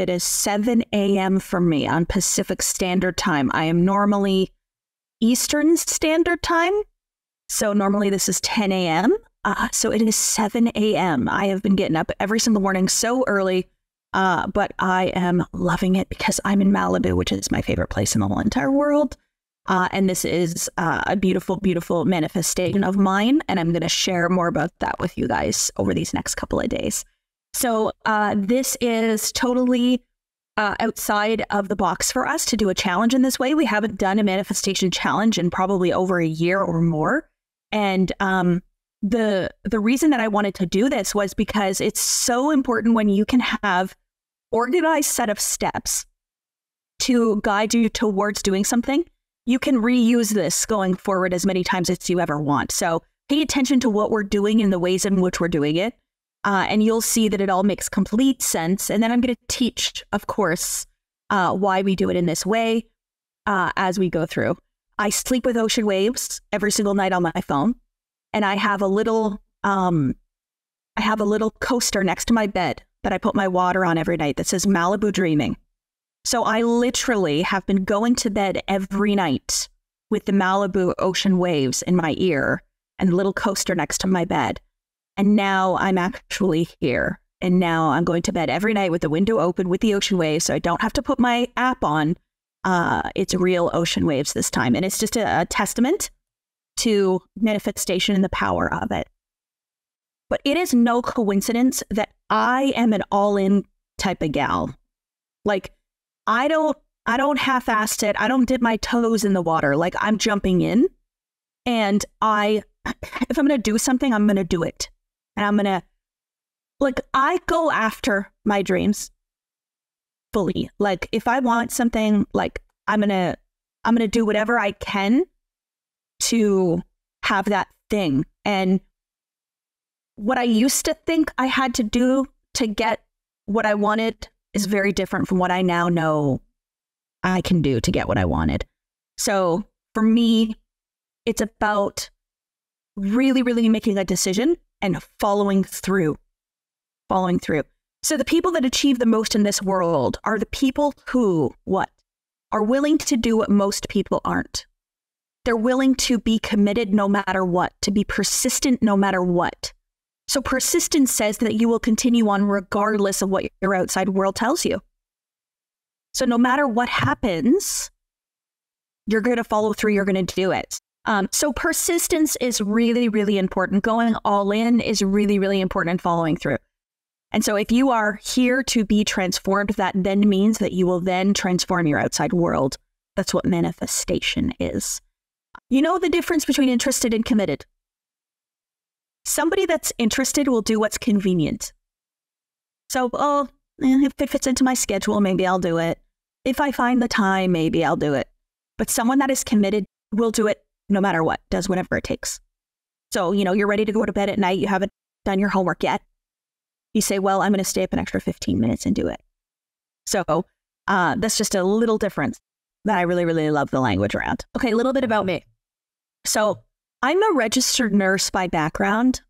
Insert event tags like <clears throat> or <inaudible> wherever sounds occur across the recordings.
It is 7 a.m. for me on Pacific Standard Time. I am normally Eastern Standard Time. So normally this is 10 a.m. Uh, so it is 7 a.m. I have been getting up every single morning so early, uh, but I am loving it because I'm in Malibu, which is my favorite place in the whole entire world. Uh, and this is uh, a beautiful, beautiful manifestation of mine. And I'm going to share more about that with you guys over these next couple of days. So uh, this is totally uh, outside of the box for us to do a challenge in this way. We haven't done a manifestation challenge in probably over a year or more. And um, the the reason that I wanted to do this was because it's so important when you can have organized set of steps to guide you towards doing something. You can reuse this going forward as many times as you ever want. So pay attention to what we're doing and the ways in which we're doing it. Uh, and you'll see that it all makes complete sense. And then I'm going to teach, of course, uh, why we do it in this way uh, as we go through. I sleep with ocean waves every single night on my phone, and I have a little, um, I have a little coaster next to my bed that I put my water on every night that says Malibu Dreaming. So I literally have been going to bed every night with the Malibu ocean waves in my ear and the little coaster next to my bed. And now I'm actually here. And now I'm going to bed every night with the window open with the ocean waves. So I don't have to put my app on. Uh, it's real ocean waves this time. And it's just a, a testament to manifestation and the power of it. But it is no coincidence that I am an all in type of gal. Like, I don't. I don't half-ass it. I don't dip my toes in the water. Like I'm jumping in and I <clears throat> if I'm going to do something, I'm going to do it and I'm gonna like I go after my dreams fully. Like if I want something, like I'm gonna I'm gonna do whatever I can to have that thing. And what I used to think I had to do to get what I wanted is very different from what I now know I can do to get what I wanted. So for me, it's about really, really making a decision and following through. Following through. So the people that achieve the most in this world are the people who, what? Are willing to do what most people aren't. They're willing to be committed no matter what, to be persistent no matter what. So persistence says that you will continue on regardless of what your outside world tells you. So no matter what happens, you're going to follow through, you're going to do it. Um, so persistence is really, really important. Going all in is really, really important and following through. And so if you are here to be transformed, that then means that you will then transform your outside world. That's what manifestation is. You know the difference between interested and committed. Somebody that's interested will do what's convenient. So, oh, if it fits into my schedule, maybe I'll do it. If I find the time, maybe I'll do it. But someone that is committed will do it no matter what, does whatever it takes. So, you know, you're ready to go to bed at night, you haven't done your homework yet. You say, well, I'm going to stay up an extra 15 minutes and do it. So uh, that's just a little difference that I really, really love the language around. Okay, a little bit about me. So I'm a registered nurse by background.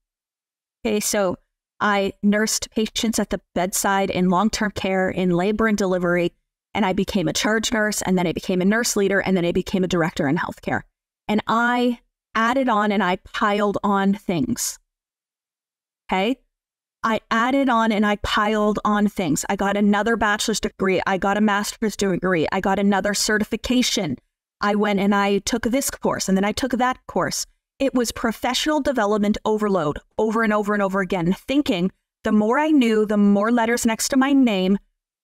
Okay, so I nursed patients at the bedside in long term care, in labor and delivery, and I became a charge nurse, and then I became a nurse leader, and then I became a director in healthcare and I added on and I piled on things. Okay. I added on and I piled on things. I got another bachelor's degree. I got a master's degree. I got another certification. I went and I took this course and then I took that course. It was professional development overload over and over and over again, thinking the more I knew, the more letters next to my name,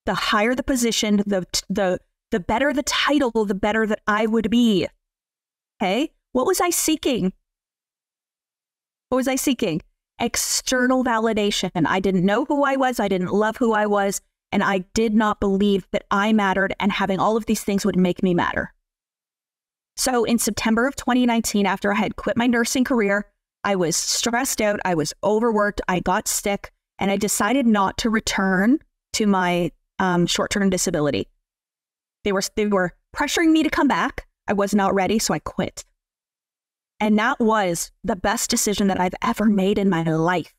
the higher the position, the, the, the better the title, the better that I would be. Okay. What was I seeking? What was I seeking? External validation. And I didn't know who I was. I didn't love who I was. And I did not believe that I mattered and having all of these things would make me matter. So in September of 2019, after I had quit my nursing career, I was stressed out. I was overworked. I got sick and I decided not to return to my um, short term disability. They were, they were pressuring me to come back. I was not ready, so I quit. And that was the best decision that I've ever made in my life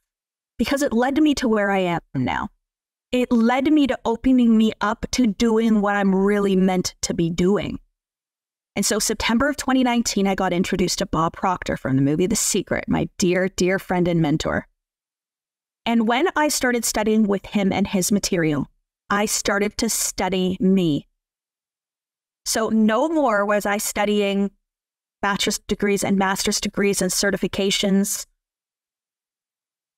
because it led me to where I am now. it led me to opening me up to doing what I'm really meant to be doing. And so, September of 2019, I got introduced to Bob Proctor from the movie The Secret, my dear, dear friend and mentor. And when I started studying with him and his material, I started to study me. So, no more was I studying bachelor's degrees and master's degrees and certifications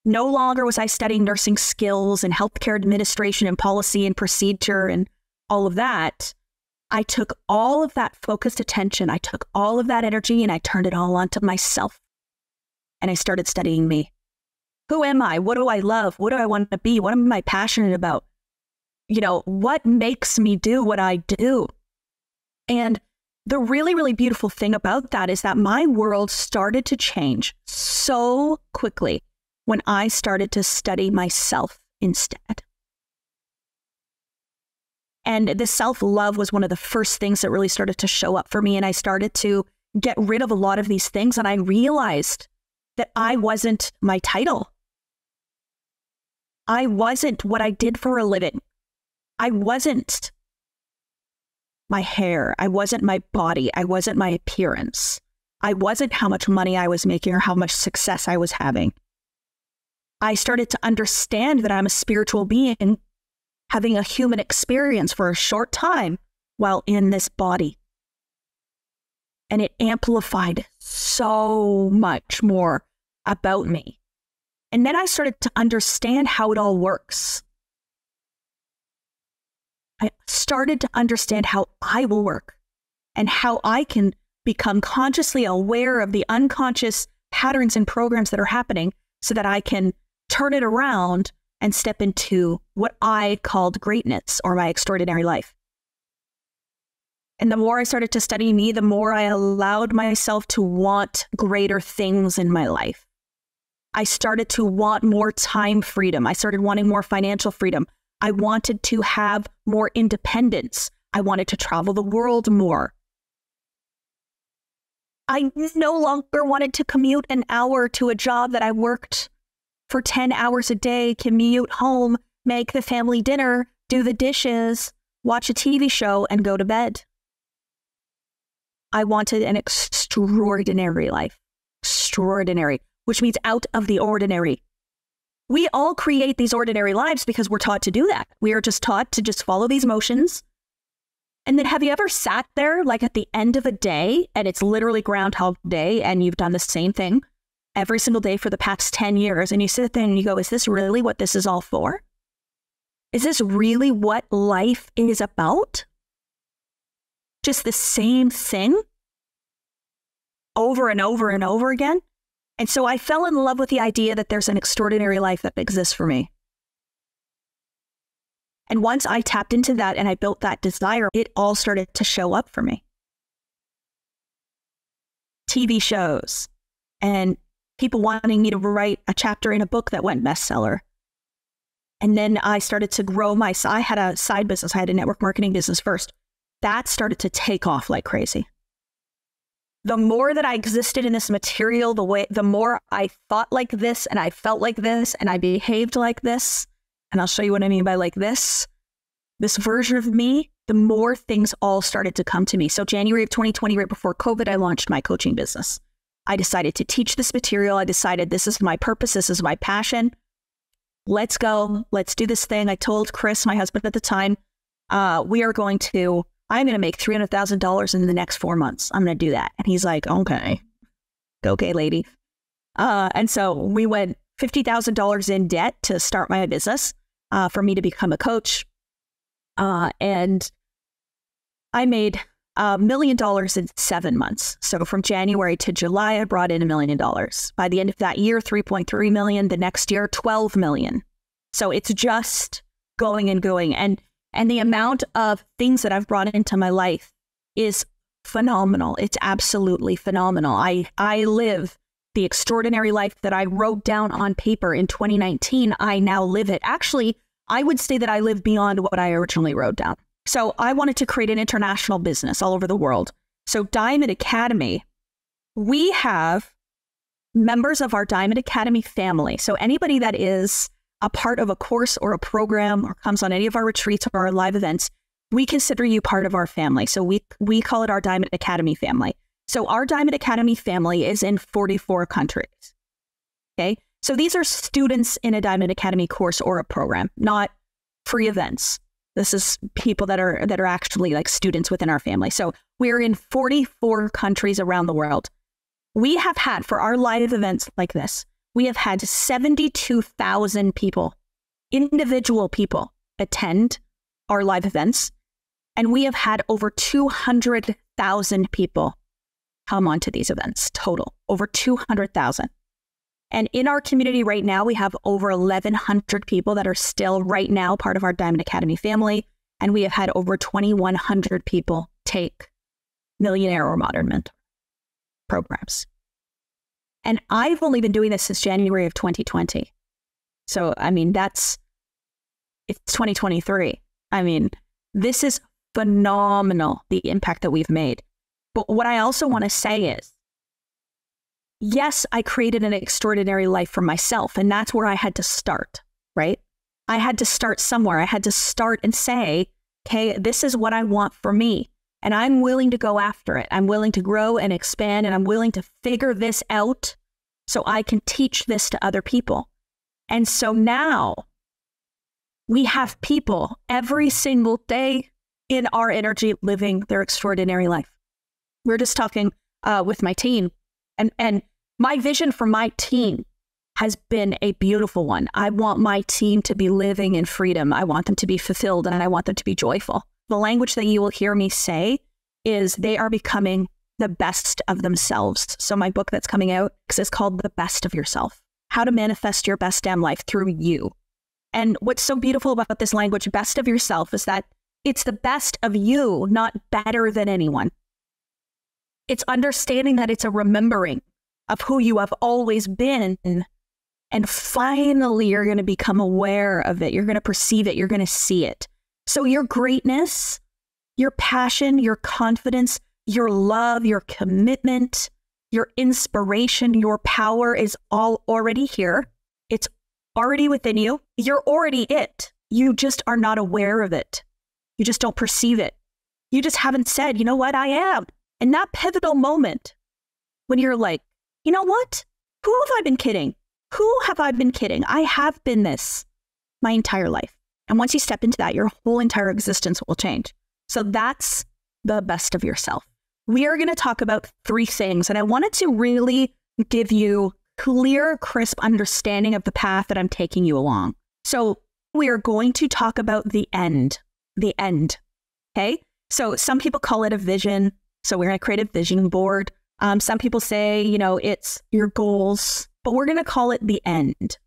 no longer was I studying nursing skills and healthcare administration and policy and procedure and all of that. I took all of that focused attention, I took all of that energy and I turned it all onto myself. And I started studying me. Who am I? What do I love? What do I want to be? What am I passionate about? You know, what makes me do what I do? And the really, really beautiful thing about that is that my world started to change so quickly when I started to study myself instead. And the self love was one of the first things that really started to show up for me. And I started to get rid of a lot of these things. And I realized that I wasn't my title. I wasn't what I did for a living. I wasn't my hair. I wasn't my body. I wasn't my appearance. I wasn't how much money I was making or how much success I was having. I started to understand that I'm a spiritual being having a human experience for a short time while in this body. And it amplified so much more about me. And then I started to understand how it all works. I started to understand how I will work and how I can become consciously aware of the unconscious patterns and programs that are happening so that I can turn it around and step into what I called greatness or my extraordinary life. And the more I started to study me, the more I allowed myself to want greater things in my life. I started to want more time freedom. I started wanting more financial freedom. I wanted to have more independence. I wanted to travel the world more. I no longer wanted to commute an hour to a job that I worked for 10 hours a day, commute home, make the family dinner, do the dishes, watch a TV show, and go to bed. I wanted an extraordinary life. Extraordinary, which means out of the ordinary. We all create these ordinary lives because we're taught to do that. We are just taught to just follow these motions. And then have you ever sat there like at the end of a day and it's literally Groundhog Day and you've done the same thing every single day for the past 10 years and you sit there and you go, is this really what this is all for? Is this really what life is about? Just the same thing over and over and over again? And so I fell in love with the idea that there's an extraordinary life that exists for me. And once I tapped into that and I built that desire, it all started to show up for me. TV shows and people wanting me to write a chapter in a book that went bestseller. And then I started to grow my, side. I had a side business. I had a network marketing business first. That started to take off like crazy. The more that I existed in this material, the way, the more I thought like this and I felt like this and I behaved like this. And I'll show you what I mean by like this, this version of me, the more things all started to come to me. So January of 2020, right before COVID, I launched my coaching business. I decided to teach this material. I decided this is my purpose, this is my passion. Let's go. Let's do this thing. I told Chris, my husband at the time, uh, we are going to, I'm going to make $300,000 in the next four months. I'm going to do that. And he's like, okay, okay, lady. Uh, and so we went $50,000 in debt to start my business uh, for me to become a coach. Uh, and I made a million dollars in seven months. So from January to July, I brought in a million dollars. By the end of that year, 3.3 million. The next year, 12 million. So it's just going and going. And and the amount of things that I've brought into my life is phenomenal. It's absolutely phenomenal. I I live the extraordinary life that I wrote down on paper in 2019. I now live it. Actually, I would say that I live beyond what I originally wrote down. So I wanted to create an international business all over the world. So Diamond Academy, we have members of our Diamond Academy family. So anybody that is a part of a course or a program or comes on any of our retreats or our live events, we consider you part of our family. So we we call it our Diamond Academy family. So our Diamond Academy family is in 44 countries. Okay. So these are students in a Diamond Academy course or a program, not free events. This is people that are that are actually like students within our family. So we're in 44 countries around the world. We have had for our live events like this, we have had 72,000 people, individual people attend our live events. And we have had over 200,000 people come onto these events total, over 200,000. And in our community right now, we have over 1,100 people that are still right now part of our Diamond Academy family. And we have had over 2,100 people take Millionaire or Modern Mentor programs. And I've only been doing this since January of 2020. So, I mean, that's, it's 2023. I mean, this is phenomenal, the impact that we've made. But what I also want to say is, yes, I created an extraordinary life for myself, and that's where I had to start, right? I had to start somewhere. I had to start and say, okay, this is what I want for me. And I'm willing to go after it. I'm willing to grow and expand, and I'm willing to figure this out so I can teach this to other people. And so now we have people every single day in our energy living their extraordinary life. We're just talking uh, with my team, and, and my vision for my team has been a beautiful one. I want my team to be living in freedom. I want them to be fulfilled and I want them to be joyful the language that you will hear me say is they are becoming the best of themselves. So my book that's coming out is called The Best of Yourself. How to manifest your best damn life through you. And what's so beautiful about this language, best of yourself, is that it's the best of you, not better than anyone. It's understanding that it's a remembering of who you have always been. And finally, you're going to become aware of it. You're going to perceive it. You're going to see it. So, your greatness, your passion, your confidence, your love, your commitment, your inspiration, your power is all already here. It's already within you. You're already it. You just are not aware of it. You just don't perceive it. You just haven't said, you know what, I am. And that pivotal moment when you're like, you know what? Who have I been kidding? Who have I been kidding? I have been this my entire life. And once you step into that, your whole entire existence will change. So that's the best of yourself. We are going to talk about three things, and I wanted to really give you clear, crisp understanding of the path that I'm taking you along. So we are going to talk about the end, the end. Okay. So some people call it a vision. So we're going to create a vision board. Um, some people say, you know, it's your goals, but we're going to call it the end.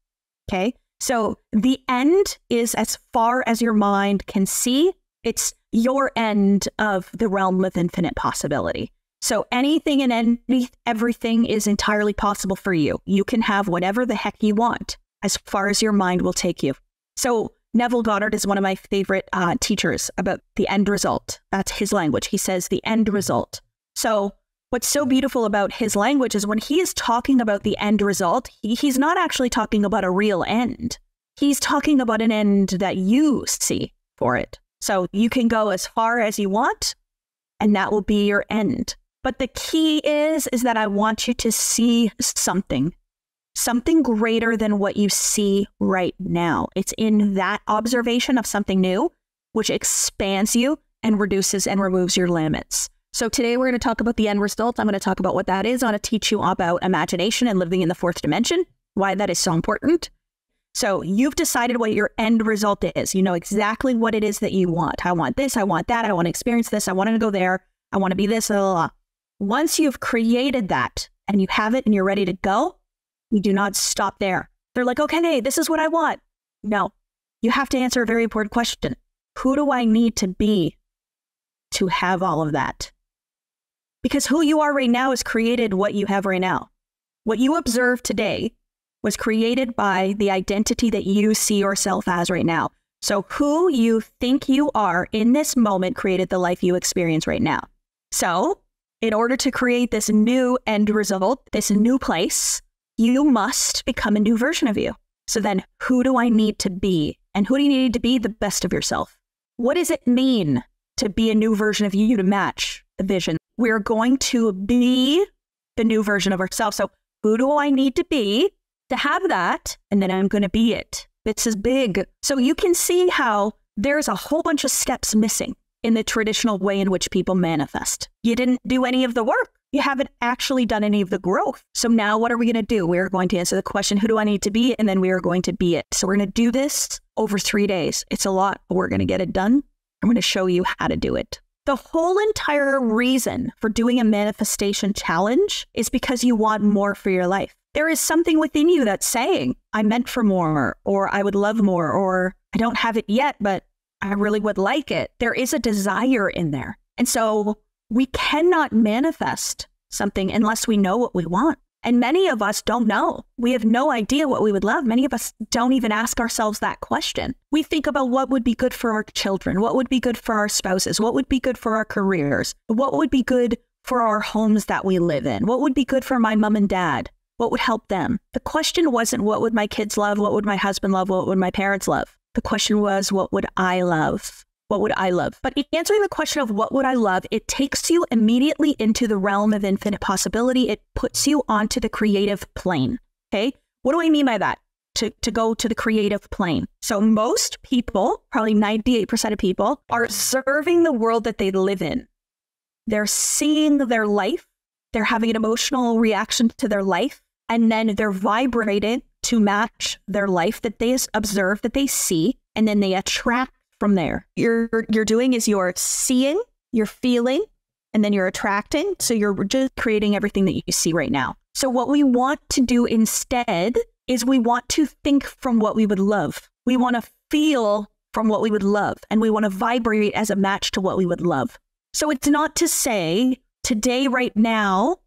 Okay. So the end is as far as your mind can see. It's your end of the realm of infinite possibility. So anything and any, everything is entirely possible for you. You can have whatever the heck you want as far as your mind will take you. So Neville Goddard is one of my favorite uh, teachers about the end result. That's his language. He says the end result. So what's so beautiful about his language is when he is talking about the end result, he, he's not actually talking about a real end. He's talking about an end that you see for it. So you can go as far as you want, and that will be your end. But the key is, is that I want you to see something, something greater than what you see right now. It's in that observation of something new, which expands you and reduces and removes your limits. So today we're going to talk about the end result. I'm going to talk about what that is. I'm going to teach you about imagination and living in the fourth dimension, why that is so important. So you've decided what your end result is. You know exactly what it is that you want. I want this. I want that. I want to experience this. I want to go there. I want to be this. Blah, blah, blah. Once you've created that and you have it and you're ready to go, you do not stop there. They're like, okay, this is what I want. No, you have to answer a very important question. Who do I need to be to have all of that? Because who you are right now has created what you have right now. What you observe today was created by the identity that you see yourself as right now. So, who you think you are in this moment created the life you experience right now. So, in order to create this new end result, this new place, you must become a new version of you. So then who do I need to be? And who do you need to be? The best of yourself. What does it mean to be a new version of you to match the vision? We're going to be the new version of ourselves. So who do I need to be to have that? And then I'm going to be it. This is big. So you can see how there's a whole bunch of steps missing in the traditional way in which people manifest. You didn't do any of the work. You haven't actually done any of the growth. So now what are we going to do? We're going to answer the question, who do I need to be? And then we are going to be it. So we're going to do this over three days. It's a lot, but we're going to get it done. I'm going to show you how to do it. The whole entire reason for doing a manifestation challenge is because you want more for your life. There is something within you that's saying, I meant for more, or I would love more, or I don't have it yet, but I really would like it. There is a desire in there. And so we cannot manifest something unless we know what we want. And many of us don't know. We have no idea what we would love. Many of us don't even ask ourselves that question. We think about what would be good for our children, what would be good for our spouses, what would be good for our careers, what would be good for our homes that we live in, what would be good for my mom and dad, what would help them. The question wasn't what would my kids love, what would my husband love, what would my parents love. The question was what would I love? What would I love? But answering the question of what would I love, it takes you immediately into the realm of infinite possibility. It puts you onto the creative plane. Okay. What do I mean by that? To, to go to the creative plane. So most people, probably 98% of people, are serving the world that they live in. They're seeing their life. They're having an emotional reaction to their life. And then they're vibrated to match their life that they observe, that they see. And then they attract from there. You're you're doing is you're seeing, you're feeling, and then you're attracting. So you're just creating everything that you see right now. So what we want to do instead is we want to think from what we would love. We want to feel from what we would love, and we want to vibrate as a match to what we would love. So it's not to say today, right now,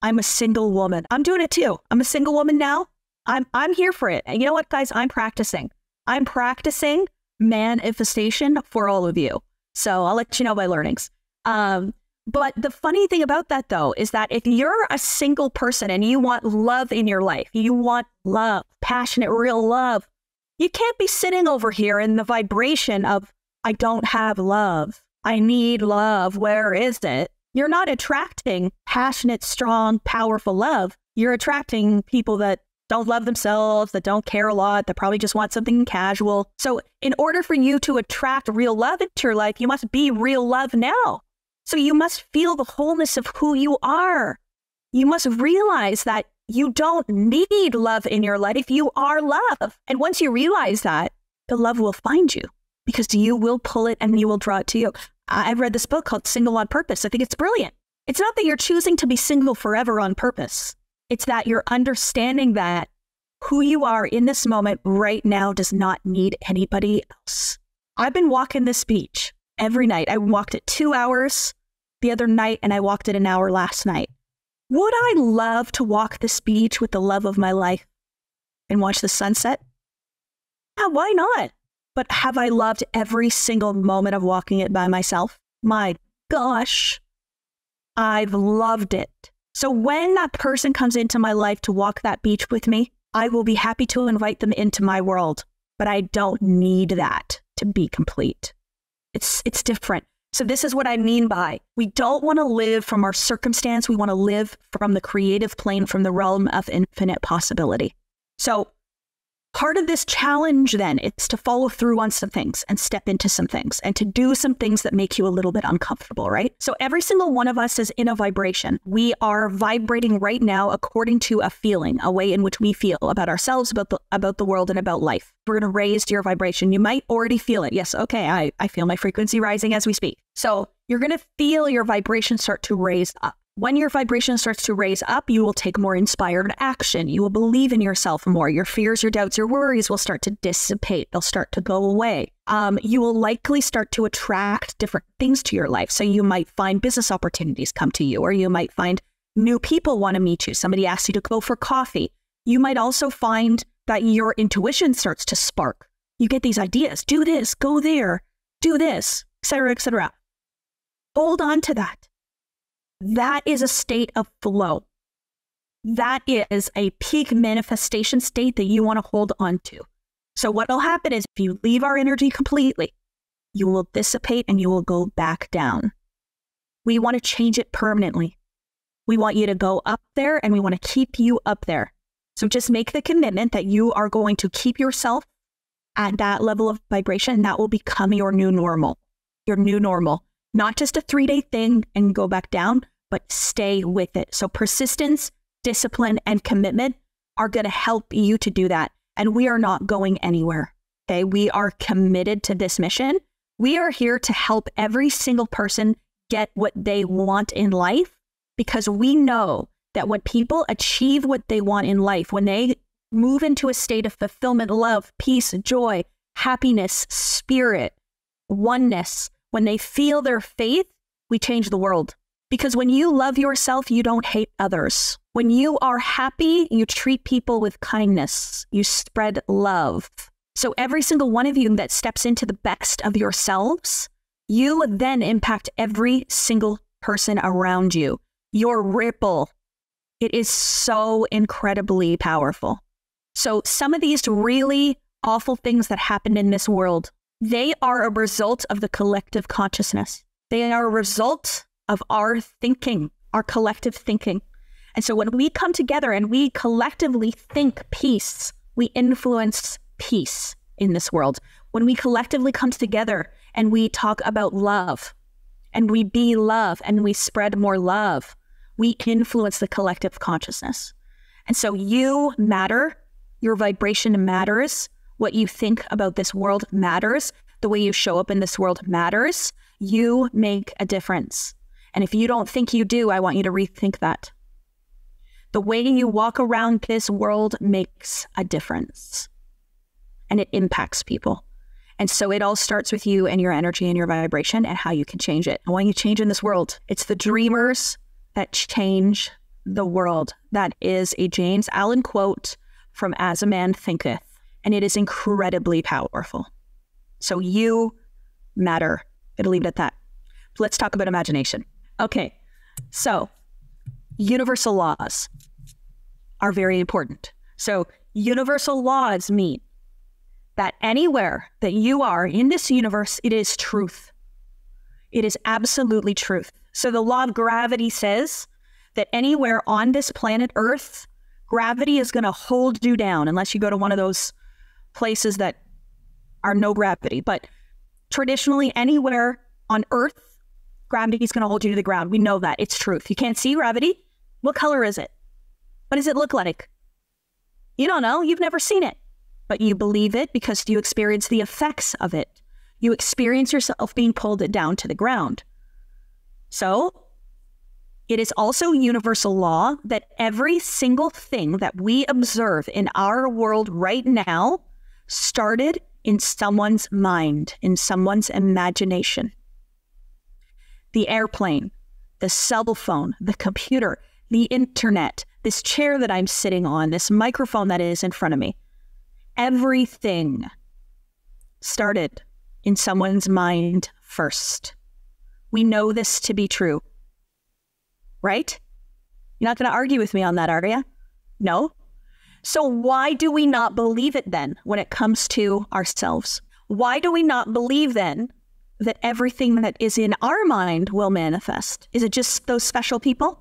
I'm a single woman. I'm doing it too. I'm a single woman now. I'm I'm here for it. And you know what, guys? I'm practicing. I'm practicing manifestation for all of you. So I'll let you know my learnings. Um, but the funny thing about that, though, is that if you're a single person and you want love in your life, you want love, passionate, real love, you can't be sitting over here in the vibration of, I don't have love. I need love. Where is it? You're not attracting passionate, strong, powerful love. You're attracting people that don't love themselves, that don't care a lot, that probably just want something casual. So, in order for you to attract real love into your life, you must be real love now. So, you must feel the wholeness of who you are. You must realize that you don't need love in your life. You are love. And once you realize that, the love will find you because you will pull it and you will draw it to you. I've read this book called Single on Purpose. I think it's brilliant. It's not that you're choosing to be single forever on purpose. It's that you're understanding that who you are in this moment right now does not need anybody else. I've been walking this beach every night. I walked it two hours the other night and I walked it an hour last night. Would I love to walk this beach with the love of my life and watch the sunset? Yeah, why not? But have I loved every single moment of walking it by myself? My gosh, I've loved it. So when that person comes into my life to walk that beach with me, I will be happy to invite them into my world, but I don't need that to be complete. It's it's different. So this is what I mean by we don't want to live from our circumstance, we want to live from the creative plane from the realm of infinite possibility. So Part of this challenge then is to follow through on some things and step into some things and to do some things that make you a little bit uncomfortable, right? So every single one of us is in a vibration. We are vibrating right now according to a feeling, a way in which we feel about ourselves, about the about the world, and about life. We're gonna raise your vibration. You might already feel it. Yes, okay, I, I feel my frequency rising as we speak. So you're gonna feel your vibration start to raise up. When your vibration starts to raise up, you will take more inspired action. You will believe in yourself more. Your fears, your doubts, your worries will start to dissipate. They'll start to go away. Um, you will likely start to attract different things to your life. So you might find business opportunities come to you, or you might find new people want to meet you. Somebody asks you to go for coffee. You might also find that your intuition starts to spark. You get these ideas do this, go there, do this, etc., etc. Hold on to that that is a state of flow. that is a peak manifestation state that you want to hold on to. So, what will happen is if you leave our energy completely, you will dissipate and you will go back down. We want to change it permanently. We want you to go up there and we want to keep you up there. So, just make the commitment that you are going to keep yourself at that level of vibration. And that will become your new normal, your new normal, not just a three day thing and go back down, but stay with it. So, persistence, discipline, and commitment are going to help you to do that. And we are not going anywhere. Okay. We are committed to this mission. We are here to help every single person get what they want in life because we know that when people achieve what they want in life, when they move into a state of fulfillment, love, peace, joy, happiness, spirit, oneness, when they feel their faith, we change the world. Because when you love yourself, you don't hate others. When you are happy, you treat people with kindness, you spread love. So every single one of you that steps into the best of yourselves, you then impact every single person around you. Your ripple, it is so incredibly powerful. So some of these really awful things that happen in this world, they are a result of the collective consciousness. They are a result of our thinking, our collective thinking. And so when we come together and we collectively think peace, we influence peace in this world. When we collectively come together and we talk about love and we be love and we spread more love, we influence the collective consciousness. And so you matter, your vibration matters, what you think about this world matters, the way you show up in this world matters. You make a difference. And if you don't think you do, I want you to rethink that. The way you walk around this world makes a difference and it impacts people. And so it all starts with you and your energy and your vibration and how you can change it. And when you change in this world, it's the dreamers that change the world. That is a James Allen quote from As a Man Thinketh, and it is incredibly powerful. So you matter. It'll leave it at that. Let's talk about imagination. Okay, so universal laws are very important. So, universal laws mean that anywhere that you are in this universe, it is truth. It is absolutely truth. So, the law of gravity says that anywhere on this planet Earth, gravity is going to hold you down unless you go to one of those places that are no gravity. But traditionally, anywhere on Earth, gravity is going to hold you to the ground. We know that. It's truth. You can't see gravity. What color is it? What does it look like? You don't know. You've never seen it. But you believe it because you experience the effects of it. You experience yourself being pulled down to the ground. So, it is also universal law that every single thing that we observe in our world right now started in someone's mind, in someone's imagination the airplane, the cell phone, the computer, the internet, this chair that I'm sitting on, this microphone that is in front of me. Everything started in someone's mind first. We know this to be true, right? You're not going to argue with me on that, are you? No? So, why do we not believe it then when it comes to ourselves? Why do we not believe then that everything that is in our mind will manifest? Is it just those special people?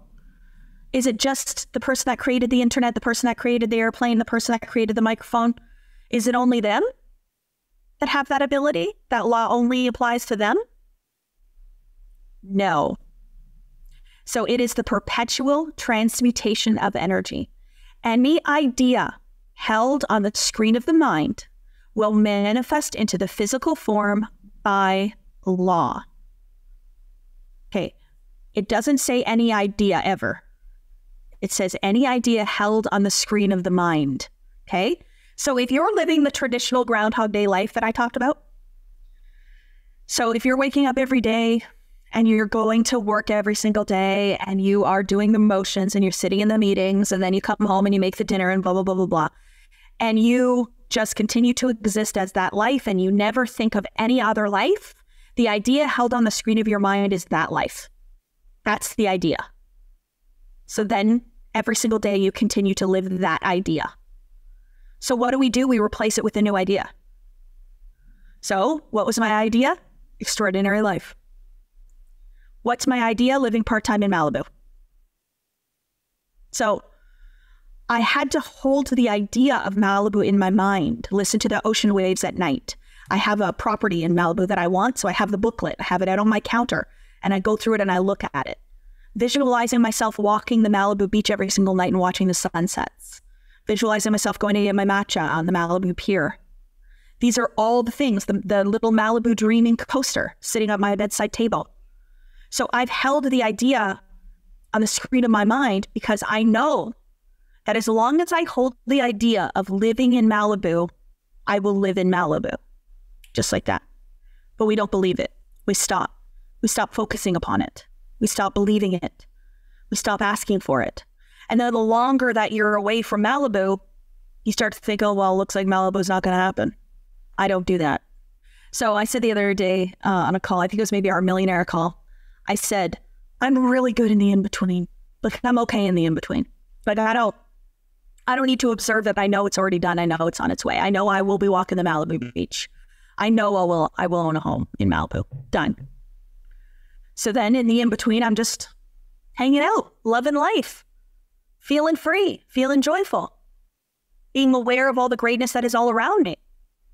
Is it just the person that created the internet, the person that created the airplane, the person that created the microphone? Is it only them that have that ability? That law only applies to them? No. So it is the perpetual transmutation of energy. Any idea held on the screen of the mind will manifest into the physical form by law. Okay, it doesn't say any idea ever. It says any idea held on the screen of the mind. Okay, so if you're living the traditional Groundhog Day life that I talked about, so if you're waking up every day and you're going to work every single day and you are doing the motions and you're sitting in the meetings and then you come home and you make the dinner and blah, blah, blah, blah, blah, and you just continue to exist as that life and you never think of any other life, the idea held on the screen of your mind is that life. That's the idea. So then every single day you continue to live that idea. So, what do we do? We replace it with a new idea. So, what was my idea? Extraordinary life. What's my idea? Living part time in Malibu. So, I had to hold the idea of Malibu in my mind, listen to the ocean waves at night. I have a property in Malibu that I want, so I have the booklet, I have it out on my counter, and I go through it and I look at it. Visualizing myself walking the Malibu beach every single night and watching the sunsets. Visualizing myself going to get my matcha on the Malibu pier. These are all the things, the, the little Malibu dreaming coaster sitting at my bedside table. So I've held the idea on the screen of my mind because I know that as long as I hold the idea of living in Malibu, I will live in Malibu. Just like that. But we don't believe it. We stop. We stop focusing upon it. We stop believing it. We stop asking for it. And then the longer that you're away from Malibu, you start to think, oh, well, looks like Malibu's not going to happen. I don't do that. So I said the other day uh, on a call, I think it was maybe our millionaire call, I said, I'm really good in the in between. Like I'm okay in the in between. But I don't I don't need to observe that I know it's already done. I know it's on its way. I know I will be walking the Malibu beach. I know I will I will own a home in Malibu. Done. So then in the in between, I'm just hanging out, loving life, feeling free, feeling joyful, being aware of all the greatness that is all around me.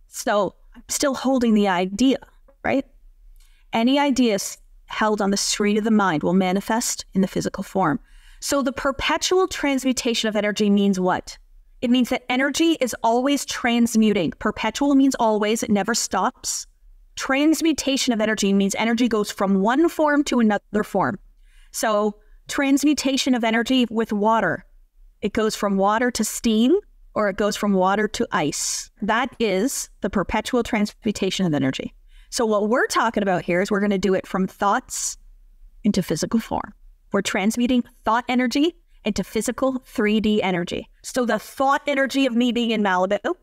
So I'm still holding the idea, right? Any ideas held on the screen of the mind will manifest in the physical form. So the perpetual transmutation of energy means what? It means that energy is always transmuting. Perpetual means always, it never stops. Transmutation of energy means energy goes from one form to another form. So, transmutation of energy with water, it goes from water to steam or it goes from water to ice. That is the perpetual transmutation of energy. So, what we're talking about here is we're going to do it from thoughts into physical form. We're transmuting thought energy into physical 3D energy. So, the thought energy of me being in Malibu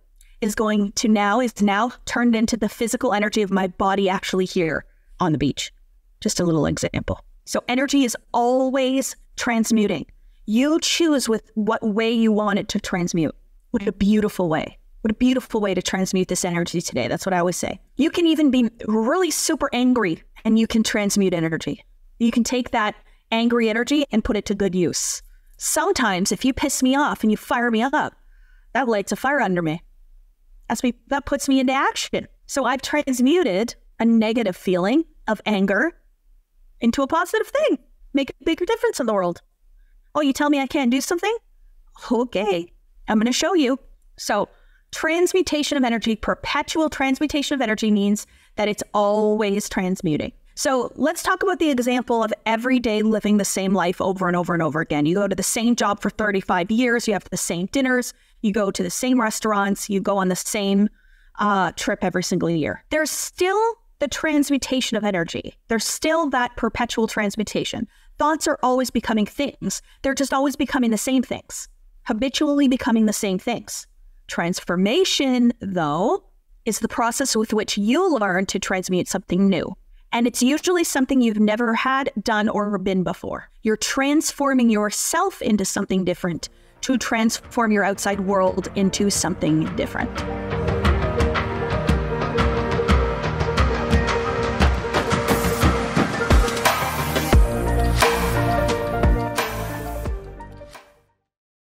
is going to now is now turned into the physical energy of my body actually here on the beach. Just a little example. So, energy is always transmuting. You choose with what way you want it to transmute. What a mm-hmm. beautiful way. What a beautiful way to transmute this energy today. That's what I always say. You can even be really super angry and you can transmute energy. You can take that angry energy and put it to good use. Sometimes if you piss me off and you fire me up, that lights a fire under me. That's me that puts me into action. So I've transmuted a negative feeling of anger into a positive thing. Make a bigger difference in the world. Oh, you tell me I can't do something? Okay, I'm going to show you. So transmutation of energy, perpetual transmutation of energy means that it's always transmuting. So let's talk about the example of every day living the same life over and over and over again. You go to the same job for 35 years, you have the same dinners, you go to the same restaurants, you go on the same uh, trip every single year. There's still the transmutation of energy, there's still that perpetual transmutation. Thoughts are always becoming things, they're just always becoming the same things, habitually becoming the same things. Transformation, though, is the process with which you learn to transmute something new. And it's usually something you've never had, done, or been before. You're transforming yourself into something different to transform your outside world into something different.